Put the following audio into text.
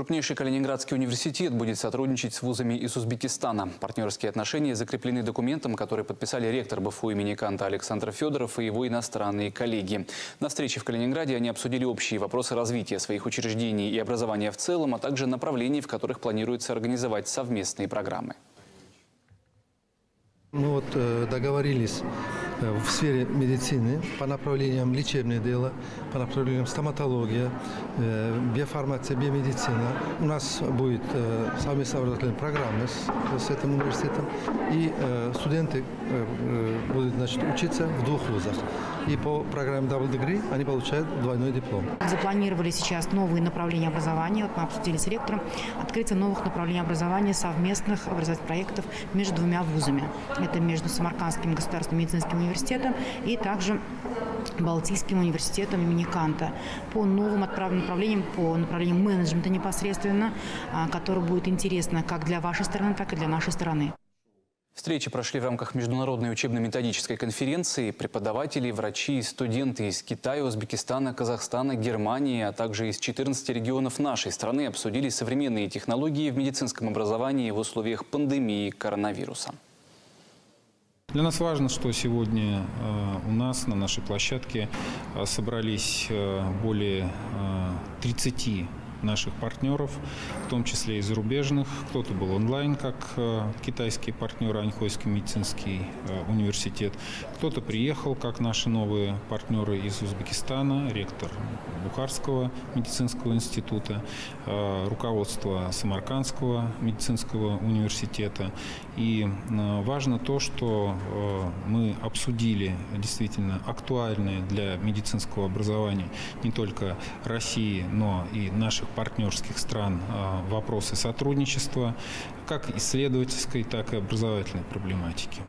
Крупнейший Калининградский университет будет сотрудничать с вузами из Узбекистана. Партнерские отношения закреплены документом, который подписали ректор БФУ имени Канта Александр Федоров и его иностранные коллеги. На встрече в Калининграде они обсудили общие вопросы развития своих учреждений и образования в целом, а также направлений, в которых планируется организовать совместные программы. Мы вот э, договорились э, в сфере медицины по направлениям лечебное дело, по направлениям стоматология, э, биофармация, биомедицина. У нас будет совместно образовательные программы с, с этим университетом, и студенты будут значит, учиться в двух вузах. И по программе Double Degree они получают двойной диплом. Запланировали сейчас новые направления образования. Вот мы обсудили с ректором открытие новых направлений образования, совместных образовательных проектов между двумя вузами. Между Самаркандским государственным медицинским университетом и также Балтийским университетом имени Канта по новым отправ- направлениям, по направлениям менеджмента непосредственно, а, которое будет интересно как для вашей страны, так и для нашей страны. Встречи прошли в рамках международной учебно-методической конференции. Преподаватели, врачи и студенты из Китая, Узбекистана, Казахстана, Германии, а также из 14 регионов нашей страны обсудили современные технологии в медицинском образовании в условиях пандемии коронавируса. Для нас важно, что сегодня э, у нас на нашей площадке э, собрались э, более э, 30 наших партнеров, в том числе и зарубежных. Кто-то был онлайн, как э, китайские партнеры, Аньхойский медицинский э, университет. Кто-то приехал, как наши новые партнеры из Узбекистана, ректор Бухарского медицинского института, э, руководство Самаркандского медицинского университета. И важно то, что мы обсудили действительно актуальные для медицинского образования не только России, но и наших партнерских стран э, вопросы сотрудничества, как исследовательской, так и образовательной проблематики.